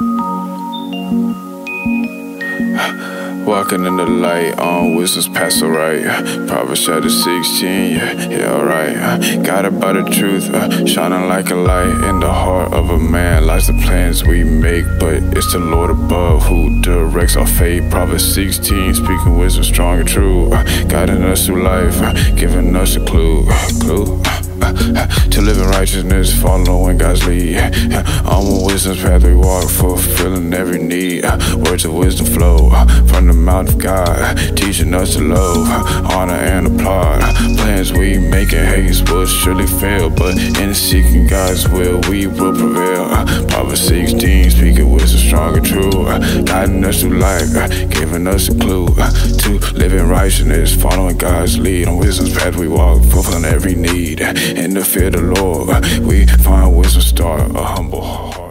Walking in the light, on wisdom's past right. Proverbs chapter 16, yeah, yeah, alright. Got about the truth, uh, shining like a light in the heart of a man. Lies the plans we make, but it's the Lord above who directs our fate. Proverbs 16, speaking wisdom strong and true. Uh, guiding us through life, uh, giving us a clue. clue. To live in righteousness, following God's lead. On a wisdom's path we walk, fulfilling every need. Words of wisdom flow from the mouth of God, teaching us to love, honor, and applaud. Plans we make in haste will surely fail, but in seeking God's will, we will prevail. Proverbs 16, speaking wisdom strong and true, guiding us through life, giving us a clue to living righteousness, following God's lead. On wisdom's path we walk, fulfilling every need. In the fear of the Lord, we find wisdom start a humble heart.